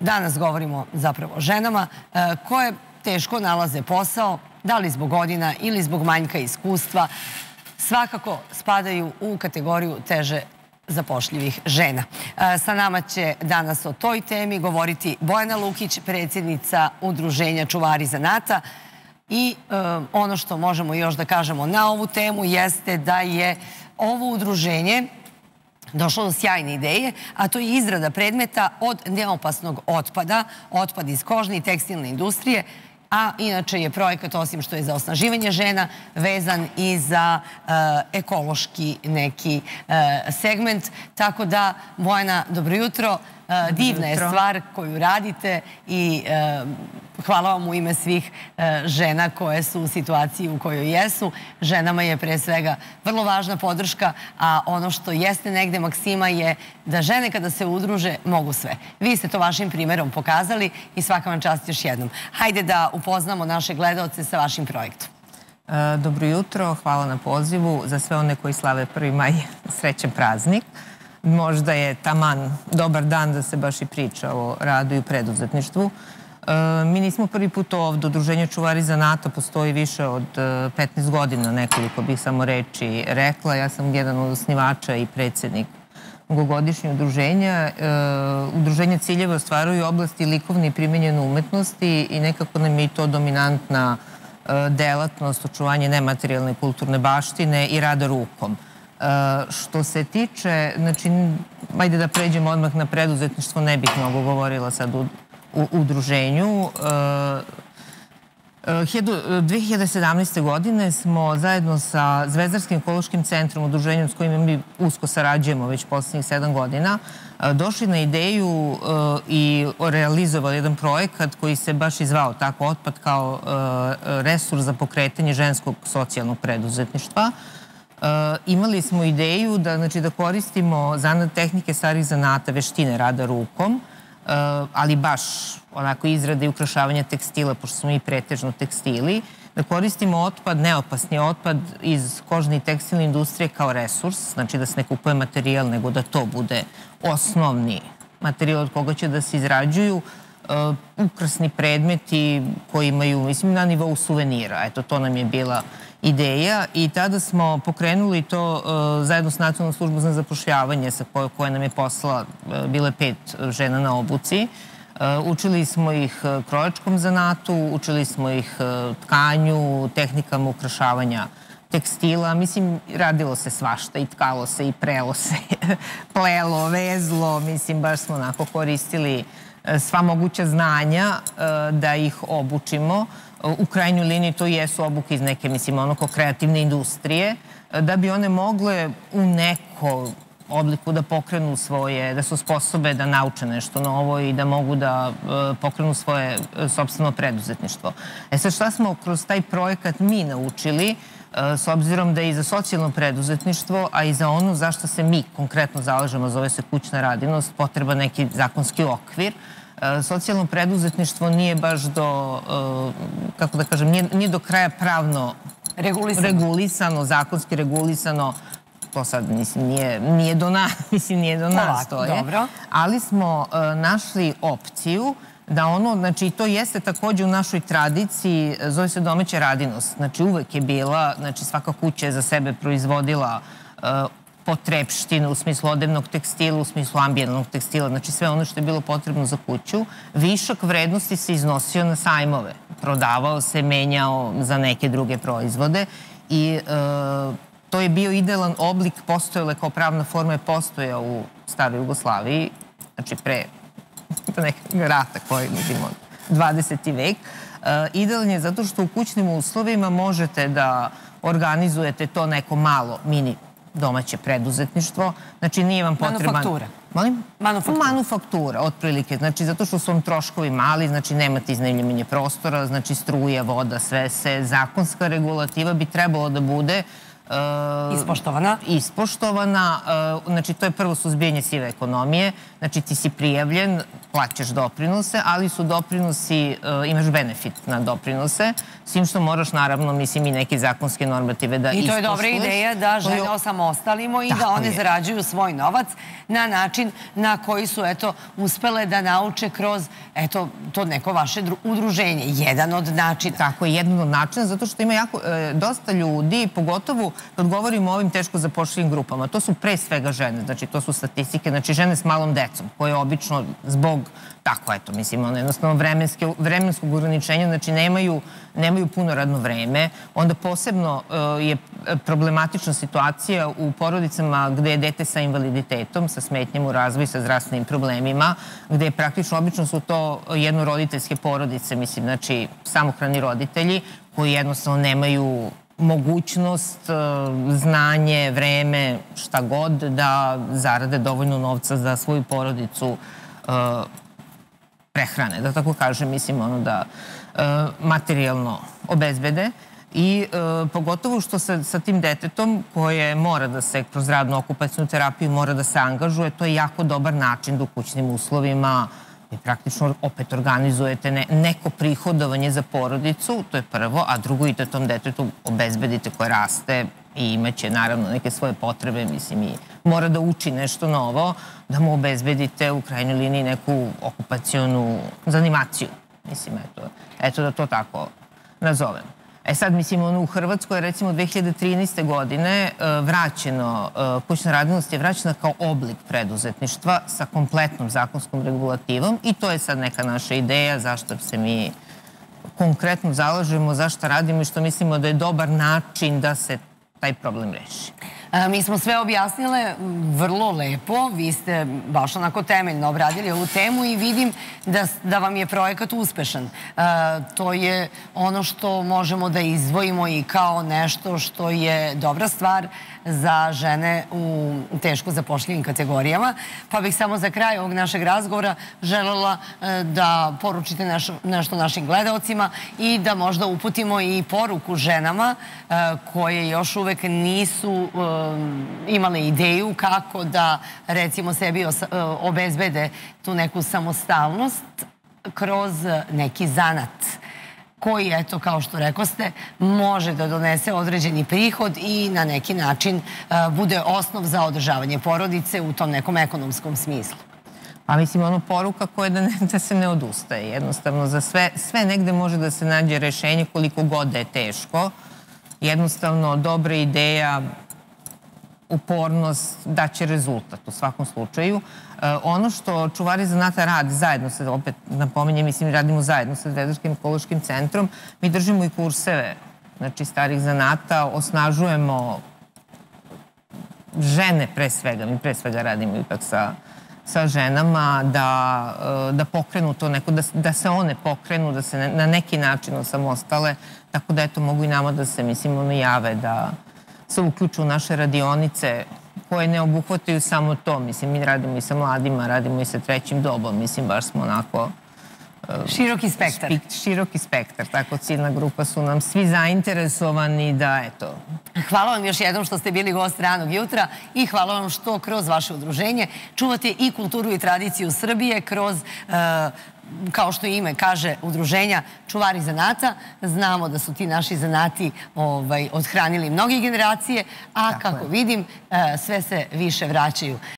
Danas govorimo zapravo o ženama e, koje teško nalaze posao, da li zbog godina ili zbog manjka iskustva, svakako spadaju u kategoriju teže zapošljivih žena. E, sa nama će danas o toj temi govoriti Bojana Lukić, predsjednica Udruženja Čuvari zanata. I e, ono što možemo još da kažemo na ovu temu jeste da je ovo udruženje došlo do sjajne ideje, a to je izrada predmeta od neopasnog otpada, otpad iz kožne i tekstilne industrije, a inače je projekat, osim što je za osnaživanje žena, vezan i za uh, ekološki neki uh, segment. Tako da, Bojana, dobro jutro. Uh, divna je stvar koju radite i hvala vam u ime svih žena koje su u situaciji u kojoj jesu. Ženama je pre svega vrlo važna podrška, a ono što jeste negde maksima je da žene kada se udruže mogu sve. Vi ste to vašim primerom pokazali i svaka vam čast još jednom. Hajde da upoznamo naše gledalce sa vašim projektom. E, dobro jutro, hvala na pozivu. Za sve one koji slave 1. maj, srećen praznik. Možda je taman dobar dan da se baš i priča o radu i preduzetništvu. E, mi nismo prvi put ovde. Udruženje Čuvari za NATO postoji više od 15 e, godina, nekoliko bih samo reči rekla. Ja sam jedan od osnivača i predsednik mnogogodišnje udruženja. E, udruženja ciljeve ostvaruju oblasti likovne i primenjene umetnosti i nekako nam je to dominantna delatnost, očuvanje nematerijalne kulturne baštine i rada rukom. E, što se tiče, znači, ajde da pređemo odmah na preduzetništvo, ne bih mnogo govorila sad u, udruženju. 2017. godine smo zajedno sa Zvezdarskim ekološkim centrom, udruženjem s kojim mi usko sarađujemo već poslednjih sedam godina, došli na ideju e, i realizovali jedan projekat koji se baš izvao tako otpad kao e, resurs za pokretanje ženskog socijalnog preduzetništva. E, imali smo ideju da, znači, da koristimo zanat tehnike starih zanata, veštine rada rukom, ali baš onako izrade i ukrašavanja tekstila, pošto smo mi pretežno tekstili, da koristimo otpad, neopasni otpad iz kožne i tekstilne industrije kao resurs, znači da se ne kupuje materijal, nego da to bude osnovni materijal od koga će da se izrađuju uh, ukrasni predmeti koji imaju, mislim, na nivou suvenira. Eto, to nam je bila ideja i tada smo pokrenuli to uh, zajedno s Nacionalnom službom za zapošljavanje sa koje, nam je poslala, uh, bile pet žena na obuci. Eh, učili smo ih krojačkom zanatu, učili smo ih tkanju, tehnikama ukrašavanja tekstila. Mislim, radilo se svašta i tkalo se i prelo se, plelo, vezlo. Mislim, baš smo onako koristili sva moguća znanja da ih obučimo. U krajnjoj liniji to jesu obuke iz neke, mislim, onako kreativne industrije, da bi one mogle u neko obliku da pokrenu svoje, da su sposobe da nauče nešto novo i da mogu da e, pokrenu svoje e, sobstveno preduzetništvo. E sad šta smo kroz taj projekat mi naučili, e, s obzirom da je i za socijalno preduzetništvo, a i za ono zašto se mi konkretno zalažemo, zove se kućna radinost, potreba neki zakonski okvir, socijalno preduzetništvo nije baš do, kako da kažem, nije, nije do kraja pravno regulisano. regulisano, zakonski regulisano, to sad mislim nije, nije do nas, mislim nije do nas to je. Dobro. Ali smo uh, našli opciju da ono, znači to jeste takođe u našoj tradiciji, zove se domaća radinost. Znači uvek je bila, znači svaka kuća je za sebe proizvodila uh, potrepštine u smislu odevnog tekstila, u smislu ambijenalnog tekstila, znači sve ono što je bilo potrebno za kuću. Višak vrednosti se iznosio na sajmove. Prodavao se, menjao za neke druge proizvode i to je bio idealan oblik, postojale kao pravna forma je postoja u staroj Jugoslaviji, znači pre nekog rata koji vidimo 20. vek. Uh, idealan je zato što u kućnim uslovima možete da organizujete to neko malo mini domaće preduzetništvo. Znači nije vam potreban... Manufaktura. Molim? Manufaktura. Manufaktura, otprilike. Znači, zato što su vam troškovi mali, znači nemate iznajmljivanje prostora, znači struja, voda, sve se, zakonska regulativa bi trebalo da bude Ispoštovana. Ispoštovana. Znači, to je prvo suzbijenje sive ekonomije. Znači, ti si prijavljen, plaćaš doprinose, ali su doprinosi, imaš benefit na doprinose, svim što moraš, naravno, mislim, i neke zakonske normative da ispoštuješ. I to je dobra ideja da žene osamostalimo i da one zarađuju svoj novac na način na koji su, eto, uspele da nauče kroz, eto, to neko vaše udruženje. Jedan od načina. Tako je, jedan od načina, zato što ima jako, e, dosta ljudi, pogotovo kad govorimo o ovim teško zapošljivim grupama, to su pre svega žene, znači to su statistike, znači žene s malom decom, koje obično zbog tako, eto, mislim, ono, jednostavno vremenskog ograničenja, znači nemaju, nemaju puno radno vreme. Onda posebno uh, je problematična situacija u porodicama gde je dete sa invaliditetom, sa smetnjem u razvoju, sa zdravstvenim problemima, gde praktično, obično su to jednoroditeljske porodice, mislim, znači samohrani roditelji koji jednostavno nemaju mogućnost, znanje, vreme, šta god, da zarade dovoljno novca za svoju porodicu prehrane, da tako kažem, mislim, ono da materijalno obezbede. I e, pogotovo što sa, sa tim detetom koje mora da se kroz radnu okupacijnu terapiju mora da se angažuje, to je jako dobar način da u kućnim uslovima vi praktično opet organizujete ne, neko prihodovanje za porodicu, to je prvo, a drugo i da tom detetu obezbedite koje raste i imaće naravno neke svoje potrebe, mislim i mora da uči nešto novo, da mu obezbedite u krajnjoj liniji neku okupacionu zanimaciju. Mislim, eto, eto da to tako nazovem. E sad, mislim, ono, u Hrvatskoj je recimo 2013. godine e, vraćeno, e, kućna radinost je vraćena kao oblik preduzetništva sa kompletnom zakonskom regulativom i to je sad neka naša ideja zašto se mi konkretno zalažemo, zašto radimo i što mislimo da je dobar način da se taj problem reši. Mi smo sve objasnile vrlo lepo. Vi ste baš onako temeljno obradili ovu temu i vidim da, da vam je projekat uspešan. To je ono što možemo da izdvojimo i kao nešto što je dobra stvar za žene u teško zapošljivim kategorijama. Pa bih samo za kraj ovog našeg razgovora želela e, da poručite nešto, našim gledalcima i da možda uputimo i poruku ženama e, koje još uvek nisu e, imale ideju kako da recimo sebi obezbede tu neku samostalnost kroz neki zanat koji, eto, kao što rekoste, može da donese određeni prihod i na neki način bude osnov za održavanje porodice u tom nekom ekonomskom smislu. Pa mislim, ono poruka koja je da, ne, da se ne odustaje. Jednostavno, za sve, sve negde može da se nađe rešenje koliko god da je teško. Jednostavno, dobra ideja, upornost daće rezultat u svakom slučaju. E, ono što čuvari zanata radi zajedno sa, opet napominjem, mislim, radimo zajedno sa Zvezdarskim ekološkim centrom, mi držimo i kurseve znači starih zanata, osnažujemo žene pre svega, mi pre svega radimo ipak sa, sa ženama da, e, da pokrenu to neko, da, da se one pokrenu, da se na neki način osamostale, tako da eto mogu i nama da se, mislim, ono jave da, se uključu u naše radionice koje ne obuhvataju samo to. Mislim, mi radimo i sa mladima, radimo i sa trećim dobom. Mislim, baš smo onako... Uh, široki spektar. Široki spektar, tako ciljna grupa su nam svi zainteresovani da, eto... Hvala vam još jednom što ste bili gost ranog jutra i hvala vam što kroz vaše udruženje čuvate i kulturu i tradiciju Srbije kroz uh, kao što ime kaže udruženja čuvari zanata. Znamo da su ti naši zanati ovaj, odhranili mnogi generacije, a Tako kako je. vidim, e, sve se više vraćaju.